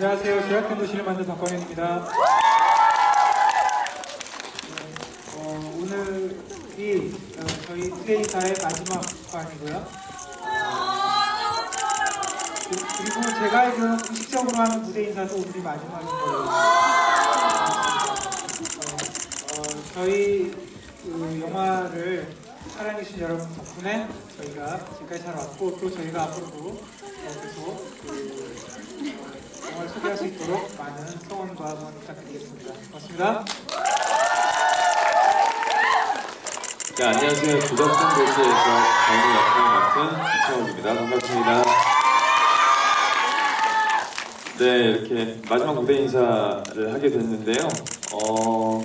안녕하세요. 제약된 도시를 만든 박광현입니다. 네, 어, 오늘이 어, 저희 트레이사의 마지막 판이고요. 그- 그리고 제가 알기로는 공식적으로 하는 무대 인사도 오늘이 마지막인 거예요. 어, 어, 저희 그 영화를 사랑해주신 여러분 덕분에 저희가 지금까지 잘 왔고 또 저희가 앞으로도 어, 계속 그 소개할 수 있도록 많은 성원과 응원 부탁드리겠습니다. 고맙습니다. 네, 안녕하세요. 부덕산 도시에서 전우 역할을 맡은 이창욱입니다. 반갑습니다. 네, 이렇게 마지막 무대 인사를 하게 됐는데요. 어,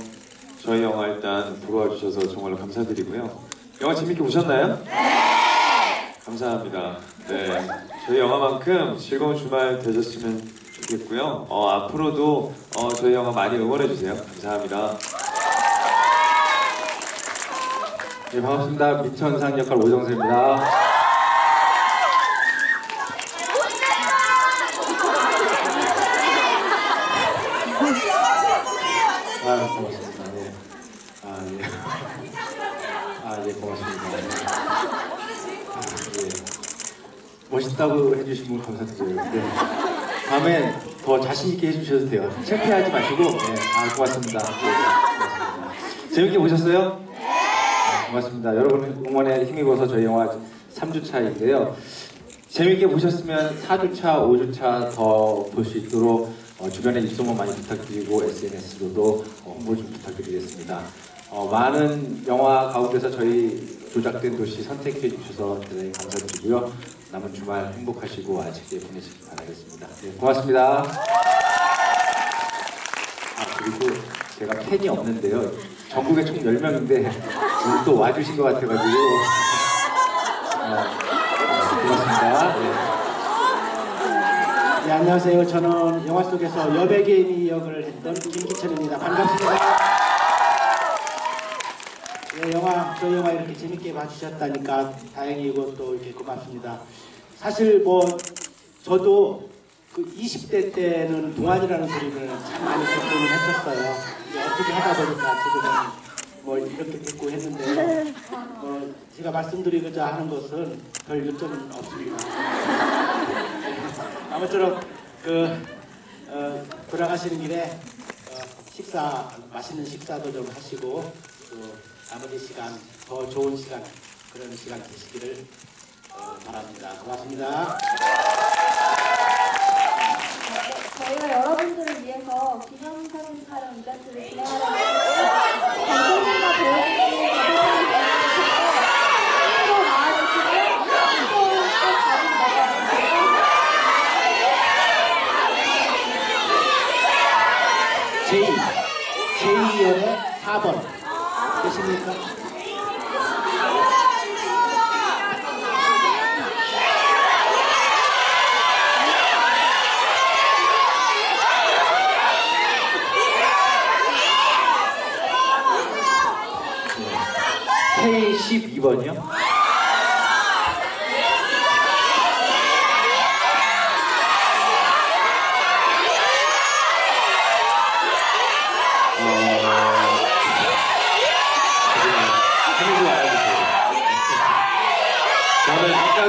저희 영화 일단 보러 와주셔서 정말로 감사드리고요. 영화 재밌게 보셨나요? 네! 감사합니다. 네, 저희 영화만큼 즐거운 주말 되셨으면 좋겠고요. 어, 앞으로도 어, 저희 영화 많이 응원해주세요. 감사합니다. 네, 반갑습니다. 미천상 역할 오정세입니다. 아. 네. 아, 예. 아, 예. 네. 아, 예. 멋있다고 해주신 분 감사드려요. 네. 다음에 더 자신 있게 해주셔도 돼요. 창피하지 마시고, 네. 아, 고맙습니다. 네, 고맙습니다. 재밌게 보셨어요? 네, 고맙습니다. 여러분 응원에 힘입어서 저희 영화 3주차인데요. 재밌게 보셨으면 4주차, 5주차 더 볼 수 있도록 어, 주변에 입소문 많이 부탁드리고 SNS로도 어, 홍보 좀 부탁드리겠습니다. 어, 많은 영화 가운데서 저희 조작된 도시 선택해 주셔서 대단히 감사드리고요. 남은 주말 행복하시고 아쉽게 보내시기 바라겠습니다. 네, 고맙습니다. 아 그리고 제가 팬이 없는데요. 전국에 총 10명인데 오늘 또 와주신 것 같아가지고 어, 고맙습니다. 네. 네, 안녕하세요. 저는 영화 속에서 여백의 역을 했던 김기철입니다. 반갑습니다. 네, 영화, 저 영화 이렇게 재밌게 봐주셨다니까 다행이고 또 이렇게 고맙습니다. 사실 뭐 저도 그 20대 때는 동안이라는 소리를 참 많이 듣고는 했었어요. 어떻게 하다 보니까 지금은 뭐 이렇게 듣고 했는데 뭐 제가 말씀드리고자 하는 것은 별 요점은 없습니다. 아무쪼록 그 어, 돌아가시는 길에 어, 식사 맛있는 식사도 좀 하시고 또 나머지 시간 더 좋은 시간 그런 시간 되시기를 어, 바랍니다. 고맙습니다. 저희가 여러분들을 위해서 기념사진 촬영 이벤트를 진행하려고 배우분들이 먹어요. 제이 제이연의 4번 되십니까? K12번이요?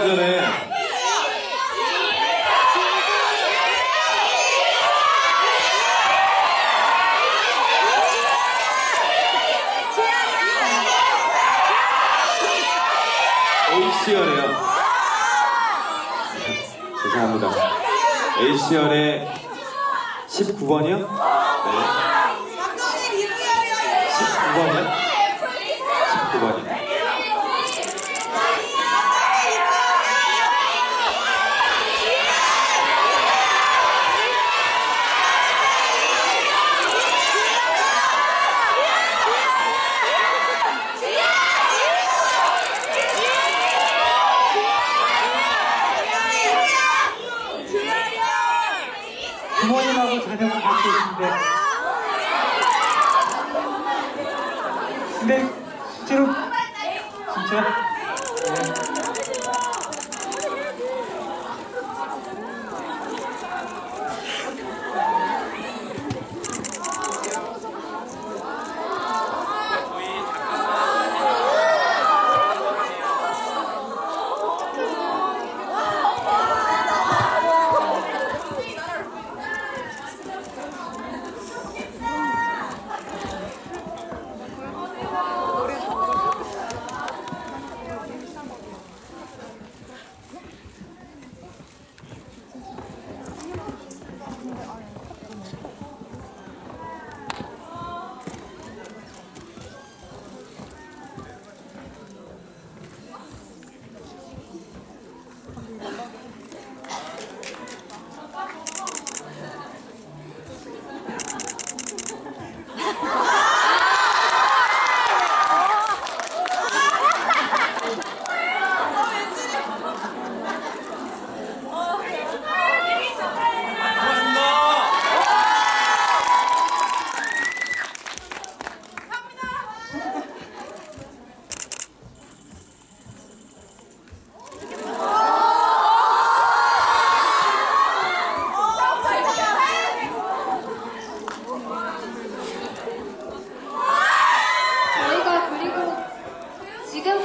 전에 에이시언이요. 죄송합니다. 에이시언의 19번이요? 네. 19번이요? 19번이요. 부모님하고 자녀가 같이 계신데. 근데 실제로 진짜 네.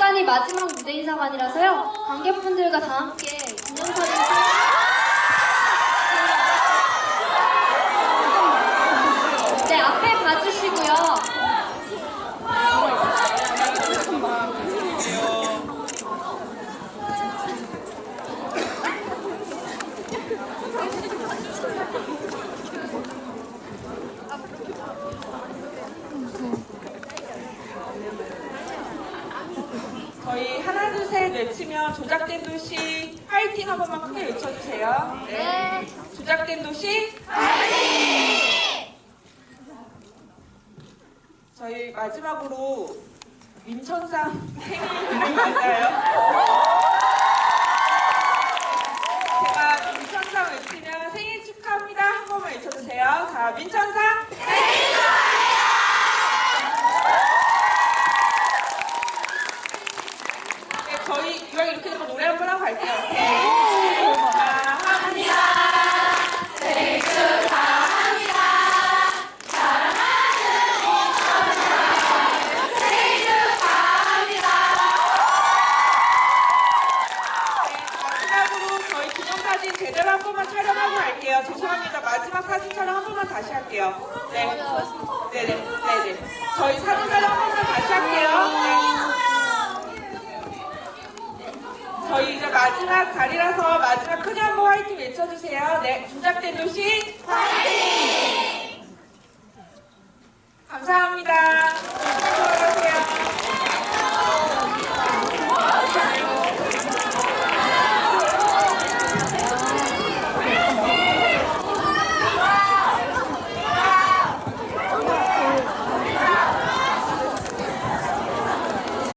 시간이 마지막 아니라서요. 관객분들과 다 함께 기념사진 네, 앞에 봐주시고요. 저희 하나 둘 셋 조작된 도시 파이팅 한 번만 크게 외쳐주세요. 네. 조작된 도시 파이팅! 저희 마지막으로 민천상 생일을 맞아요. 제가 민천상 외치면 생일 축하합니다 한 번만 외쳐주세요. 자, 민천상 네, 저희 이왕 이렇게 되면 노래 한 번 하고 갈게요. 생일 축하합니다. 마지막으로 저희 기념사진 제대로 한 번만 촬영하고 갈게요. 죄송합니다. 마지막 사진 촬영 한 번만 다시 할게요. 네. 네네. 네네. 저희 사진 촬영 한 번만 다시 할게요. 네. 저희 이제 마지막 자리라서 마지막 크게 한번 화이팅 외쳐주세요. 네. 조작된 도시 화이팅! 감사합니다.